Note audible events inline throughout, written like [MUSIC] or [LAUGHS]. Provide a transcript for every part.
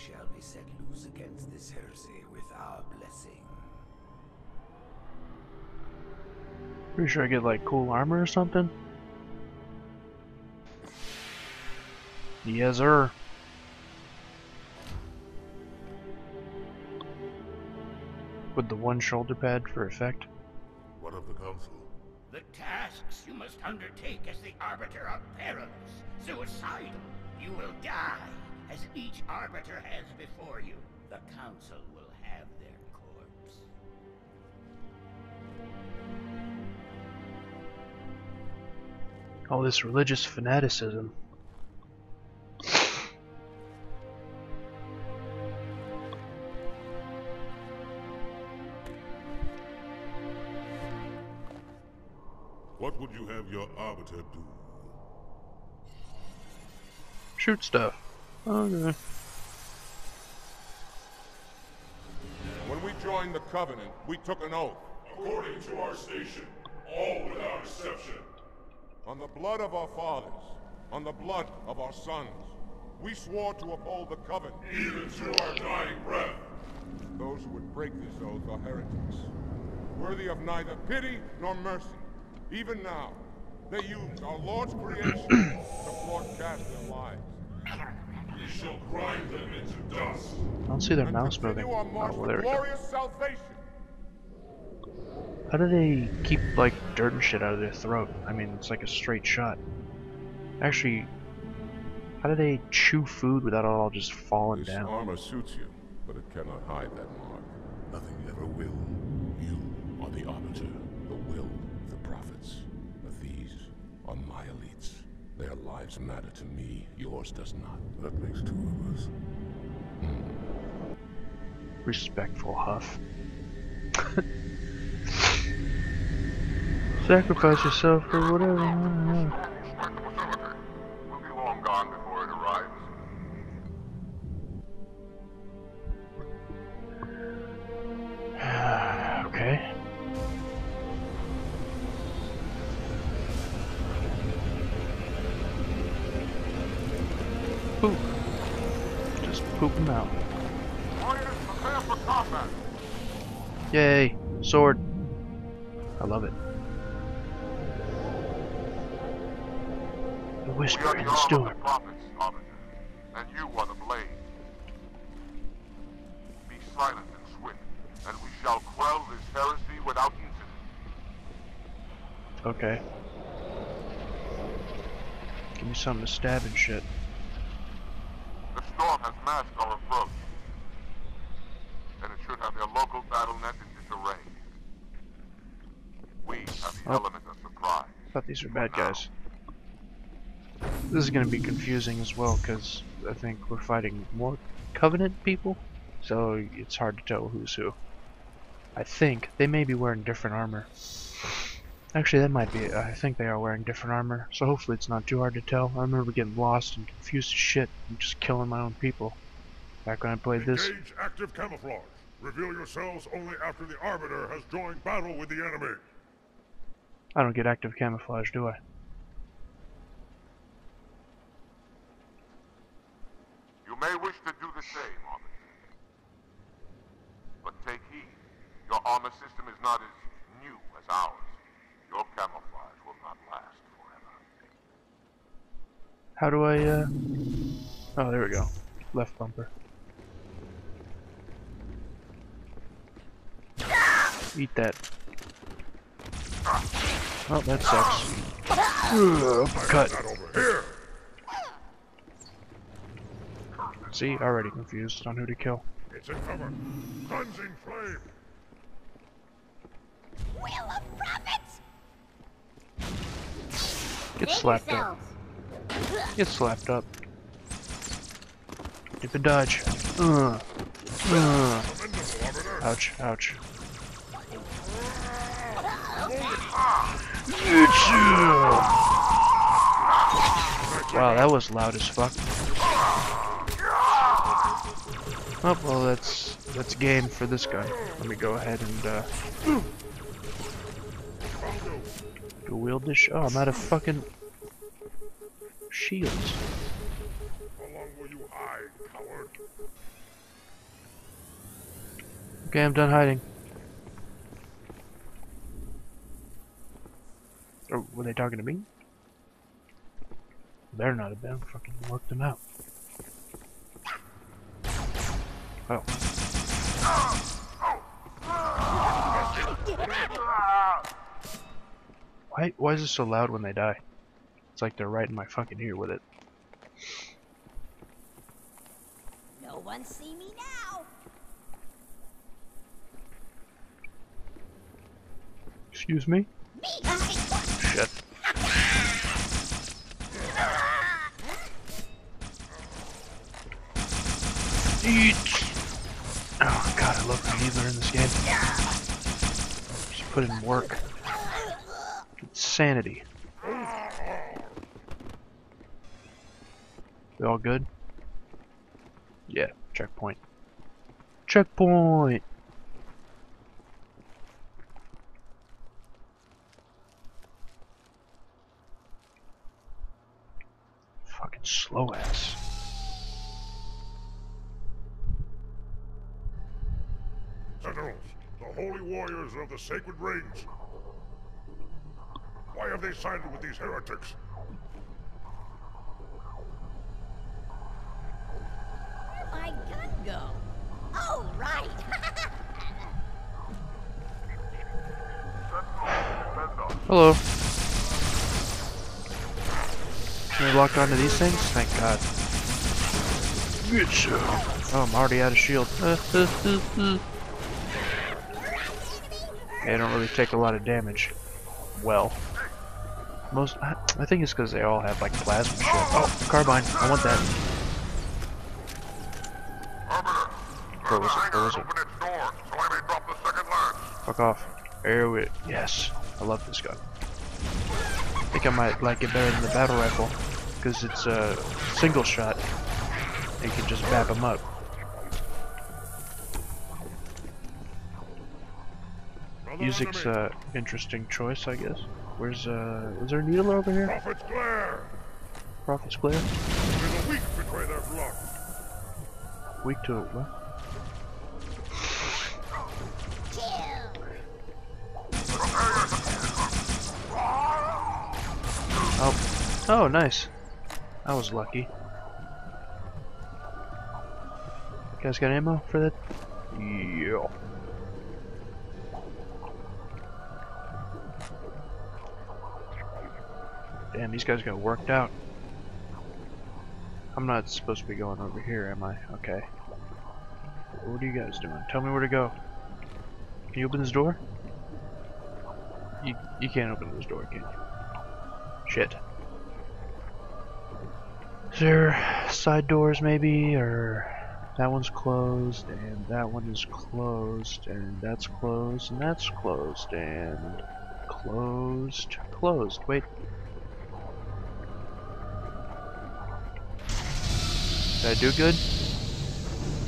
shall be set loose against this heresy with our blessing. Pretty sure I get like cool armor or something. Yes, sir. With the one shoulder pad for effect. What of the council? The tasks you must undertake as the Arbiter are perilous, suicidal. You will die, as each Arbiter has before you. The Council will have their corpse. All this religious fanaticism. What would you have your arbiter do? Shoot stuff. Okay. When we joined the Covenant, we took an oath. According to our station, all without exception. On the blood of our fathers, on the blood of our sons, we swore to uphold the Covenant. Even to our dying breath. Those who would break this oath are heretics, worthy of neither pity nor mercy. Even now, they use our Lord's creation to broadcast their lies. [LAUGHS] We shall grind them into dust. I don't see their and mouse moving. Oh, well, there we go. How do they keep like dirt and shit out of their throat? I mean, it's like a straight shot. Actually, how do they chew food without it all just falling This down? armor suits you, but it cannot hide that mark. Nothing ever will. Their lives matter to me, yours does not. That makes two of us. Hmm. Respectful huff. [LAUGHS] Sacrifice yourself for whatever. Poop them out. Yay! Sword. I love it. The whisper in the storm. and you are the blade. Be silent and swift, and we shall quell this heresy without incident. Okay. Give me something to stab and shit. Has approach, and it should have their local battle net in disarray. We have the Oh. element of surprise. I thought these were bad guys. This is gonna be confusing as well, because I think we're fighting more Covenant people, so it's hard to tell who's who. I think they may be wearing different armor. Actually, that might be it. I think they are wearing different armor, so hopefully it's not too hard to tell. I remember getting lost and confused as shit and just killing my own people back when I played this. Engage active camouflage. Reveal yourselves only after the Arbiter has joined battle with the enemy. I don't get active camouflage, do I? You may wish to do the same, Arbiter. But take heed. Your armor system is not as new as ours. Your camouflage will not last forever. How do I, uh... Oh, there we go. Left bumper. Eat that. Oh, that sucks. Ugh, Cut. Here! See, already confused on who to kill. It's in cover. Cleansing flame! Will of prophets! Get slapped up. Get slapped up. Dip and dodge. Commendable, Arbiter! Ouch, ouch. Wow, that was loud as fuck. Oh, well, that's that's game for this guy. Let me go ahead and uh, go wield this. Oh, I'm out of fucking shields. How long will you hide, coward? Okay, I'm done hiding. Or were they talking to me? Better not have been. Fucking worked them out. Oh. Why, why is it so loud when they die? It's like they're right in my fucking ear with it. No one see me now. Excuse me? Me, Shit. Eat. Oh god, I love the healer in this game. Just put in work. Insanity. We all good? Yeah, checkpoint. Checkpoint! Fucking slow ass. Sentinels, the holy warriors of the sacred rings. Why have they sided with these heretics? Where'd my gun go? Oh, right. Hello. Can we lock onto these things? Thank God. Good shot. Oh, I'm already out of shield. [LAUGHS] they don't really take a lot of damage. Well. Most, I, I think it's because they all have like plasma shit. Oh, carbine. I want that. What was it? What it? door, so I may drop the second lance. Fuck off. Arrow it. Yes. I love this gun. I think I might like it better than the battle rifle. Because it's a single shot. You can just bap them up. Music's enemy. uh interesting choice, I guess. Where's uh is there a needle over here? Prophet's glare! Prophet's glare? May the weak betray their blood. Weak to it, what? Oh. Oh, nice. I was lucky. You guys got ammo for that? Yeah. Damn, these guys got worked out. I'm not supposed to be going over here, am I? Okay. What are you guys doing? Tell me where to go. Can you open this door? You you can't open this door, can you? Shit. Is there side doors maybe, or that one's closed, and that one is closed, and that's closed, and that's closed, and closed, closed. Wait. Did I do good?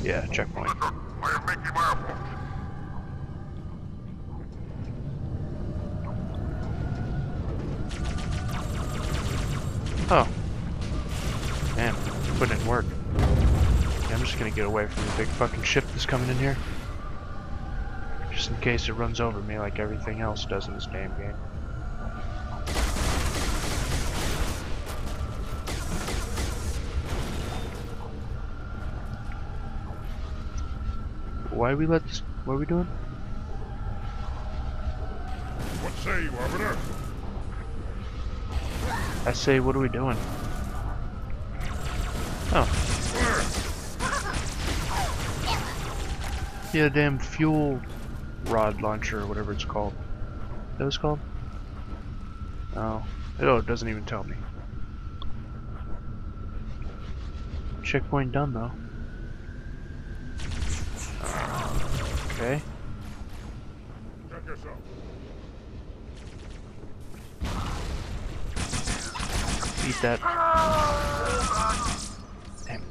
Yeah, checkpoint. Listen, I am making my approach. Oh. Man, putting it in work. I'm just gonna get away from the big fucking ship that's coming in here. Just in case it runs over me like everything else does in this damn game. Why we let this? What are we doing? What say you, Arbiter? I say, what are we doing? Oh. Yeah, damn fuel rod launcher or whatever it's called. That was called? Oh. Oh, it doesn't even tell me. Checkpoint done though. Okay. Check yourself. Eat that. Damn.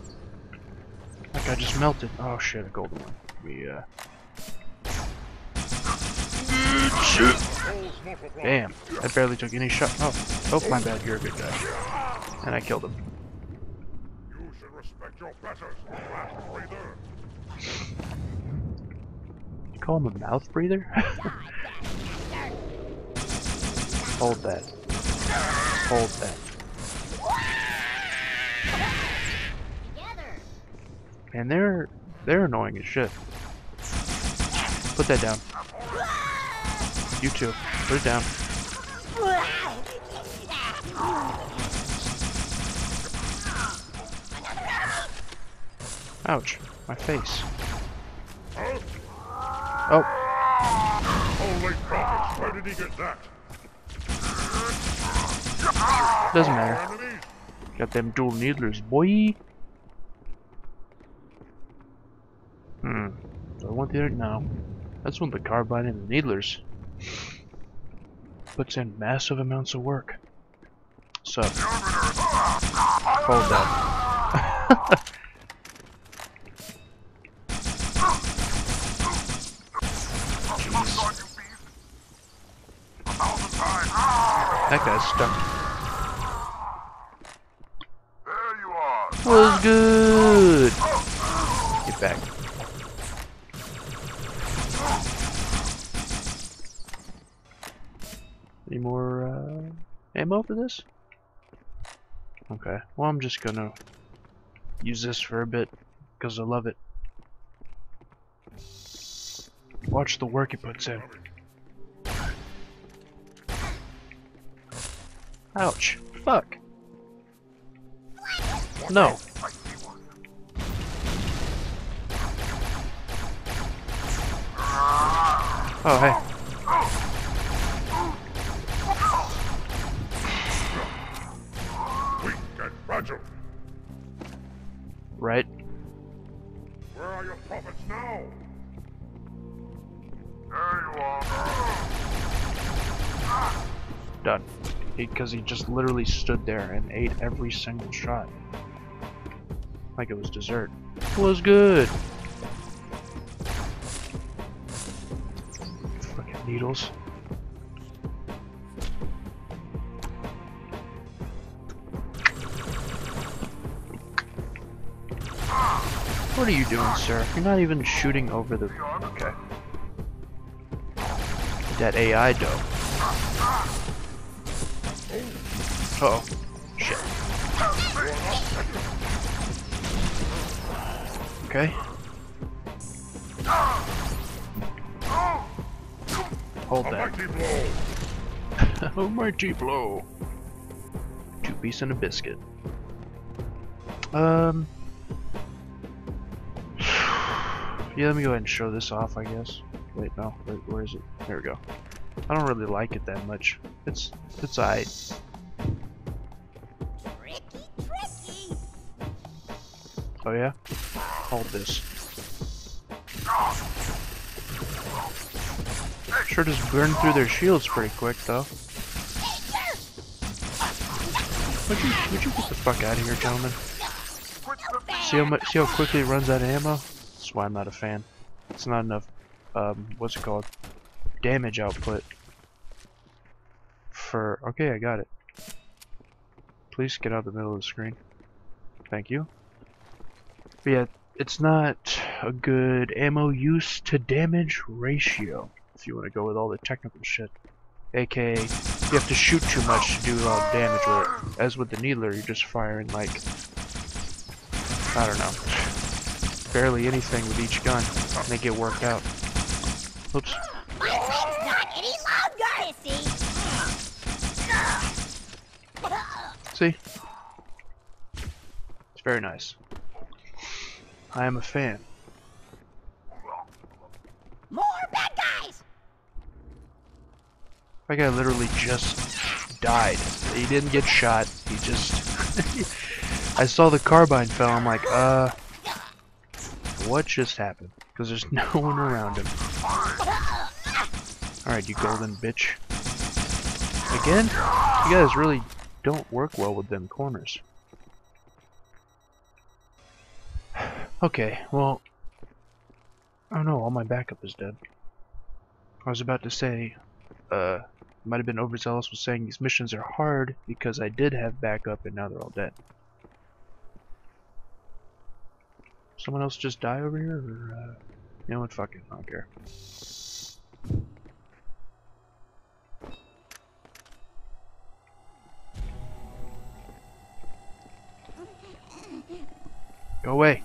That guy just melted. Oh shit, a golden one. We, uh. Multiply. Damn. I barely took any shot. Oh. Oh, my bad. You're a good guy. And I killed him. You should respect your betters, mouth breather. You call him a mouth breather? [LAUGHS] Hold that. Hold that. And they're they're annoying as shit. Put that down. You too. Put it down. Ouch. My face. Oh, Holy prophets, where did he get that? doesn't matter. Got them dual needlers, boy. Do I want the other? No. That's when the carbine and the needlers. Puts in massive amounts of work. So. Hold that. [LAUGHS] that guy's stuck. There you are. Was good. Get back. Ammo for this? Okay. Well, I'm just gonna use this for a bit because I love it. Watch the work it puts in. Ouch. Fuck. No. Oh, hey. Fragile. Right. Where are your prophets now? There you are. Done. Because he, just literally stood there and ate every single shot. Like it was dessert. It was good. Fucking needles. What are you doing, sir? You're not even shooting over the. Okay. That AI. Uh oh. Shit. Okay. Hold that. [LAUGHS] oh, mighty blow. Two piece and a biscuit. Um. Yeah, let me go ahead and show this off, I guess. Wait, no. Where, where is it? There we go. I don't really like it that much. It's it's alright. Oh yeah? Hold this. Sure does burn through their shields pretty quick though. Would you would you get the fuck out of here, gentlemen? See how much see how quickly it runs out of ammo? That's why I'm not a fan. It's not enough um what's it called? Damage output. For okay, I got it. Please get out of the middle of the screen. Thank you. But yeah, it's not a good ammo use to damage ratio, if you want to go with all the technical shit. AKA, you have to shoot too much to do a lot of damage. As with the Needler, you're just firing like, I don't know, barely anything with each gun, and they get worked out. Oops. My thing's not any longer, you see. See? It's very nice. I am a fan. More bad guys. That guy literally just died. He didn't get shot. He just. [LAUGHS] I saw the carbine fell. I'm like, uh. What just happened? Because there's [LAUGHS] no one around him. Alright, you golden bitch. Again? You guys really don't work well with them corners. [SIGHS] Okay, well. Oh no, all my backup is dead. I was about to say, uh, might have been overzealous with saying these missions are hard because I did have backup and now they're all dead. Someone else just die over here? Or, uh, you know what? Fuck it. I don't care. Go away.